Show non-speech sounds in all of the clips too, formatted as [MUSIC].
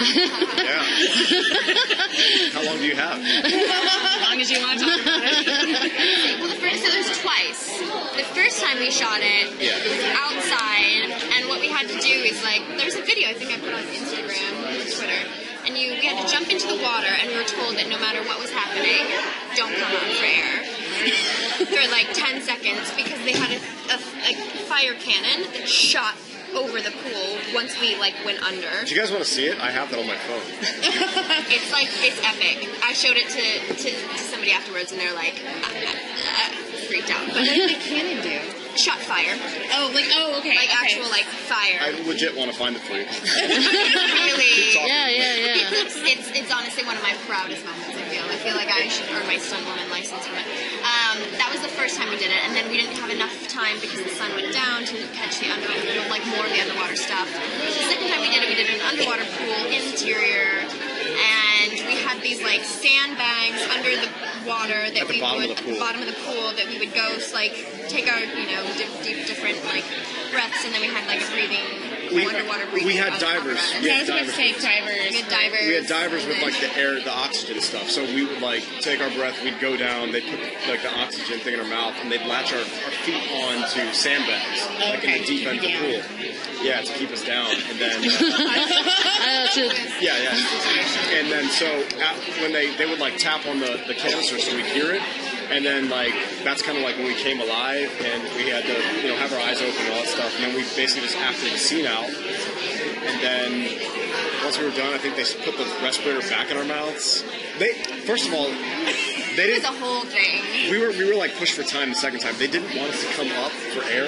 Yeah. How long do you have? As long as you want to talk about it. Well, the first, so there's twice. The first time we shot it, Yeah. outside, and what we had to do is like, there's a video I think I put on Instagram or Twitter, and you we had to jump into the water, and we were told that no matter what was happening, don't come out for air for like 10 seconds because they had a, a, a fire cannon that shot over the pool once we like went under. Do you guys want to see it? I have that on my phone. [LAUGHS] It's like it's epic. I showed it to, to, to somebody afterwards, and they're like uh, uh, uh, freaked out. But What did the cannon do? shot fire, Oh, like, oh, okay. like okay. actual like fire. I legit want [LAUGHS] to find it for you. really. Yeah, yeah, yeah. [LAUGHS] It's, it's it's honestly one of my proudest moments. I feel. I feel like I should earn my stunt woman license from it. Um, that was the first time we did it, and then we didn't have enough time because the sun went down to catch the under like more of the underwater stuff. The second time we did it, we like sandbags under the water that At the we bottom of would the pool. bottom of the pool that we would go like take our you know deep, deep different like breaths, and then we had like a breathing We- underwater breathing. we had on top of divers. it. We had was going to divers. say divers. We had divers. We had divers with like the air, the oxygen stuff. So we would like take our breath, we'd go down, they'd put like the oxygen thing in our mouth, and they'd latch our, our feet onto sandbags, like in the deep end of the keep pool. Yeah, to keep us down. And then, uh, [LAUGHS] I know, too. yeah, yeah. And then so at, when they, they would like tap on the, the canister so we'd hear it. And then like that's kind of like when we came alive and we had to you know have our eyes open and all that stuff. And then we basically just acted the scene out. And then once we were done, I think they put the respirator back in our mouths. They first of all, they It was didn't. a whole thing. We were we were like pushed for time the second time. They didn't want us to come up for air,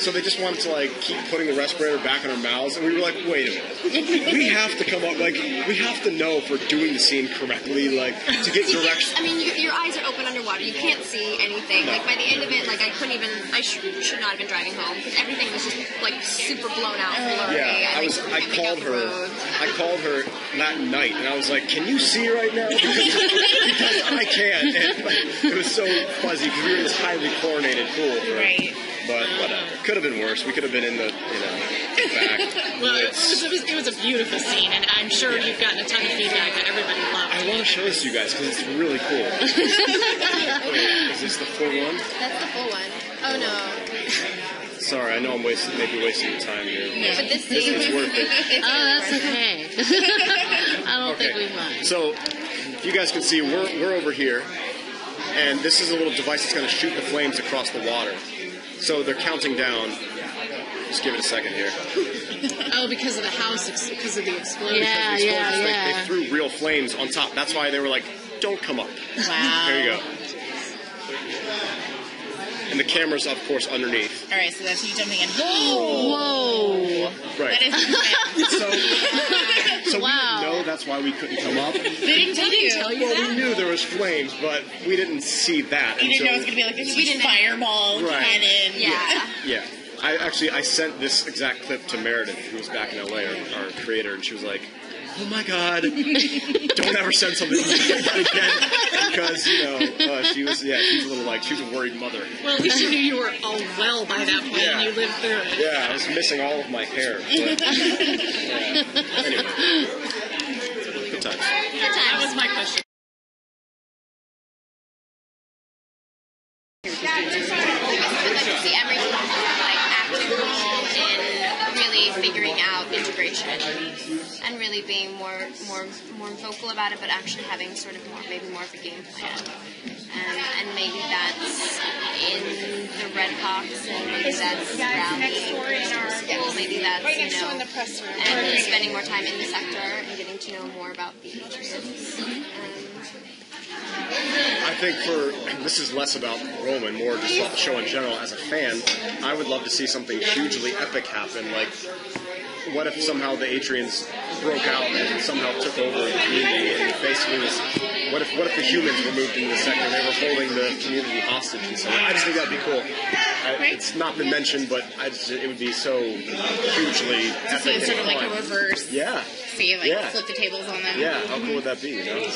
so they just wanted to like keep putting the respirator back in our mouths. And we were like, wait a minute, we have to come up. Like we have to know if we're doing the scene correctly, like to get direction. I mean, you, your eyes are open underwater. You can't see anything. No. Like by the end of it, like I couldn't even. I sh- should not have been driving home because everything was just like super blown out, blurry. Yeah, I like, was. I couldn't make out called her. I called her that night, and I was like, "Can you see right now?" [LAUGHS] Because, because I can't. And like, it was so fuzzy because we were in this highly chlorinated pool. Right. But whatever. Could have been worse. We could have been in the you know back. [LAUGHS] Well, it was, it, was, it was a beautiful scene, and I'm sure Yeah. you've gotten a ton of feedback that everybody loved. I want to show this to you guys because it's really cool. [LAUGHS] Wait, is this the full one? That's the full one. Oh no! Sorry, I know I'm wasting, maybe wasting your time here. But this It's, scene, it's worth it. [LAUGHS] Oh, that's okay. I don't think Okay. we mind. So, you guys can see we're, we're over here, and this is a little device that's going to shoot the flames across the water. So they're counting down. Just give it a second here. Oh, because of the house, ex- because of the explosion. Yeah, These yeah, soldiers, they- yeah. They, threw real flames on top. That's why they were like, "Don't come up." Wow. There you go. And the camera's of course underneath. All right, so that's you jumping in. Whoa! Whoa. Right. That is. So, so Wow. we didn't know that's why we couldn't come up. They didn't tell you. tell you Well, we knew there was flames, but we didn't see that. You didn't know it was going to be like a We huge didn't- fireball Right. cannon. Yeah. Yeah. I actually I sent this exact clip to Meredith, who was back in LA, our, our creator, and she was like, "Oh my god, don't ever send something like that again," because you know uh, she was yeah she was a little like she was a worried mother. Well, at least you knew you were all well by that point and Yeah. you lived through it. Yeah, I was missing all of my hair. But, yeah. Anyway, good times. Good That was my question. I'd like to see everyone integration and really being more more more vocal about it, but actually having sort of more maybe more of a game plan. And, and maybe that's in the Red Hawks, and maybe that's rallying in school, maybe that's you know, and really spending more time in the sector and getting to know more about the Atrians. Um, I think for this is less about Roman, more just about the show in general. As a fan, I would love to see something hugely epic happen. Like, what if somehow the Atrians broke out and somehow took over the community and basically was. What if what if the humans were moved into the sector and they were holding the community hostage and so on? I just think that'd be cool. I, it's not been mentioned, but I just, it would be so hugely So epic it's sort of like a reverse. Yeah, See, like Yeah. flip the tables on them. yeah. How cool would that be? You know?